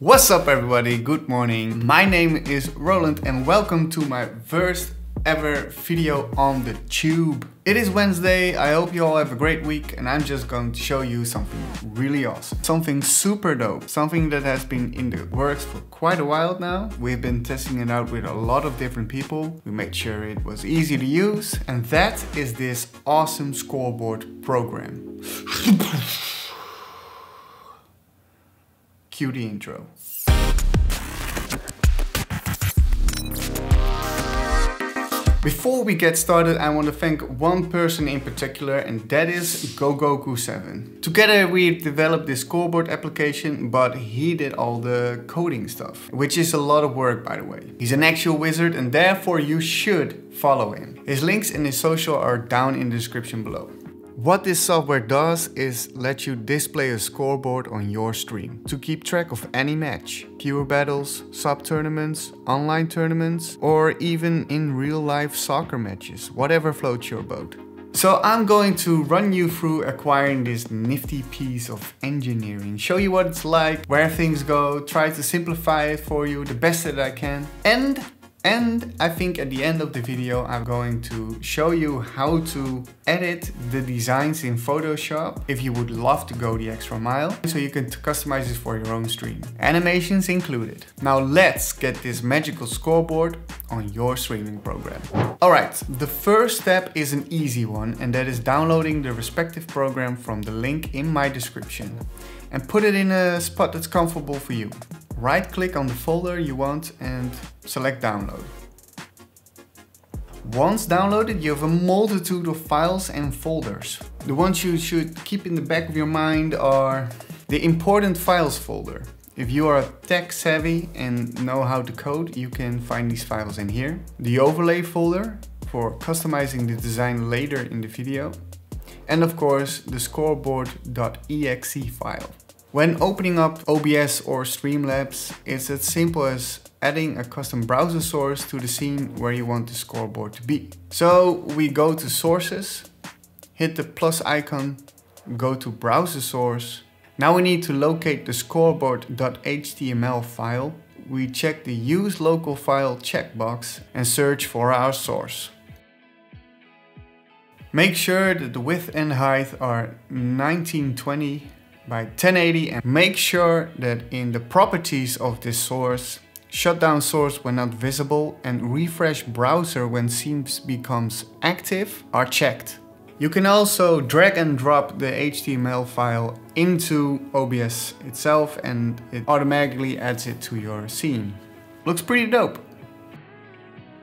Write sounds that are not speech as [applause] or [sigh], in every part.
What's up everybody, good morning. My name is Roland and welcome to my first ever video on the tube. It is Wednesday, I hope you all have a great week and I'm just going to show you something really awesome. Something super dope, something that has been in the works for quite a while now. We've been testing it out with a lot of different people. We made sure it was easy to use and that is this awesome scoreboard program. [laughs] Cue the intro. Before we get started, I want to thank one person in particular, and that is GoGoku7. Together we developed this scoreboard application, but he did all the coding stuff, which is a lot of work by the way. He's an actual wizard and therefore you should follow him. His links and his social are down in the description below. What this software does is let you display a scoreboard on your stream to keep track of any match, pure battles, sub tournaments, online tournaments, or even in real life soccer matches, whatever floats your boat. So I'm going to run you through acquiring this nifty piece of engineering, show you what it's like, where things go, try to simplify it for you the best that I can, and and I think at the end of the video, I'm going to show you how to edit the designs in Photoshop if you would love to go the extra mile. So you can customize it for your own stream. Animations included. Now let's get this magical scoreboard on your streaming program. Alright, the first step is an easy one and that is downloading the respective program from the link in my description and put it in a spot that's comfortable for you. Right click on the folder you want and select download. Once downloaded, you have a multitude of files and folders. The ones you should keep in the back of your mind are the important files folder. If you are tech savvy and know how to code, you can find these files in here. The overlay folder for customizing the design later in the video. And of course, the scoreboard.exe file. When opening up OBS or Streamlabs, it's as simple as adding a custom browser source to the scene where you want the scoreboard to be. So we go to sources, hit the plus icon, go to browser source. Now we need to locate the scoreboard.html file. We check the use local file checkbox and search for our source. Make sure that the width and height are 1920 by 1080 and make sure that in the properties of this source, shutdown source when not visible and refresh browser when scenes becomes active are checked. You can also drag and drop the HTML file into OBS itself and it automatically adds it to your scene. Looks pretty dope.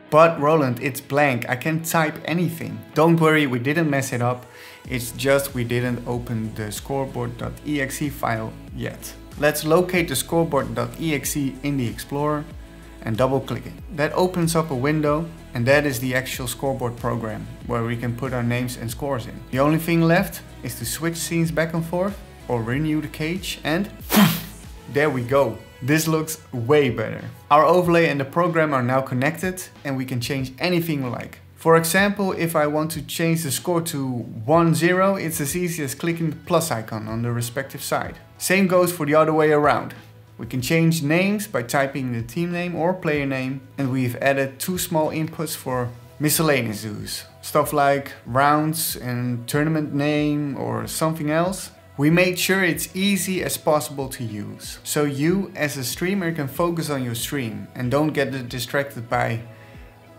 But Roland, it's blank, I can't type anything. Don't worry, we didn't mess it up. It's just we didn't open the scoreboard.exe file yet. Let's locate the scoreboard.exe in the Explorer and double click it. That opens up a window and that is the actual scoreboard program where we can put our names and scores in. The only thing left is to switch scenes back and forth or renew the cage and [laughs] there we go. This looks way better. Our overlay and the program are now connected and we can change anything we like. For example, if I want to change the score to 1-0, it's as easy as clicking the plus icon on the respective side. Same goes for the other way around. We can change names by typing the team name or player name and we've added two small inputs for miscellaneous use. Stuff like rounds and tournament name or something else. We made sure it's easy as possible to use. So you as a streamer can focus on your stream and don't get distracted by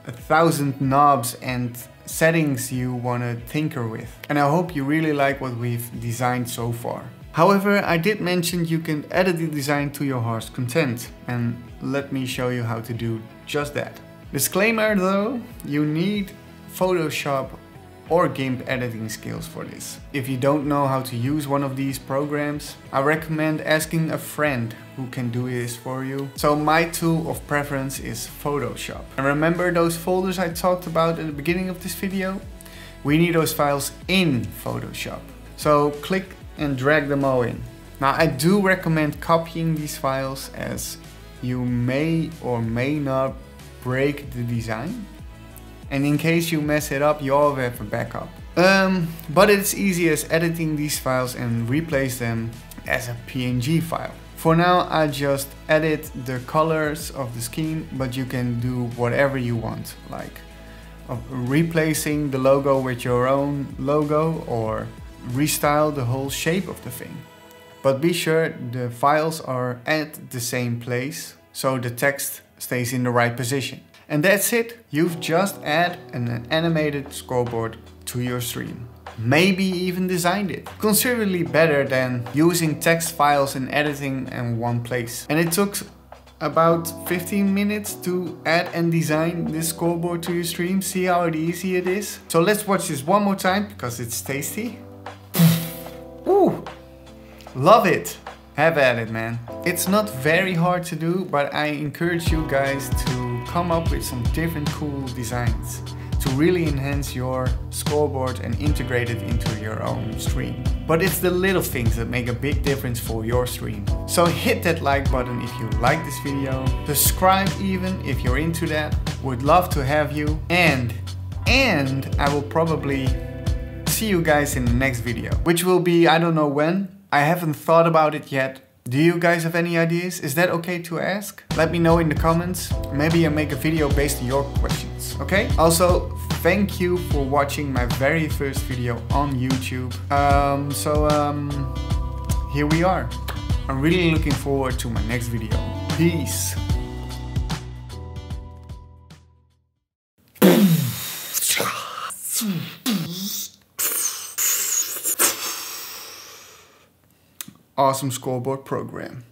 a thousand knobs and settings you want to tinker with. And I hope you really like what we've designed so far. However, I did mention you can edit the design to your heart's content and let me show you how to do just that. Disclaimer though, you need Photoshop or GIMP editing skills for this. If you don't know how to use one of these programs, I recommend asking a friend who can do this for you. So my tool of preference is Photoshop. And remember those folders I talked about at the beginning of this video? We need those files in Photoshop. So click and drag them all in. Now I do recommend copying these files as you may or may not break the design and in case you mess it up, you always have a backup. Um, but it's easy as editing these files and replace them as a PNG file. For now, I just edit the colors of the scheme, but you can do whatever you want, like replacing the logo with your own logo or restyle the whole shape of the thing. But be sure the files are at the same place so the text stays in the right position. And that's it. You've just added an animated scoreboard to your stream. Maybe even designed it. Considerably better than using text files and editing in one place. And it took about 15 minutes to add and design this scoreboard to your stream. See how easy it is? So let's watch this one more time because it's tasty. Ooh, love it. Have at it, man. It's not very hard to do, but I encourage you guys to come up with some different cool designs to really enhance your scoreboard and integrate it into your own stream. But it's the little things that make a big difference for your stream. So hit that like button if you like this video, subscribe even if you're into that, would love to have you, and, and I will probably see you guys in the next video, which will be, I don't know when, I haven't thought about it yet, do you guys have any ideas? Is that okay to ask? Let me know in the comments. Maybe I make a video based on your questions, okay? Also, thank you for watching my very first video on YouTube. Um, so, um, here we are. I'm really looking forward to my next video. Peace. [laughs] awesome scoreboard program.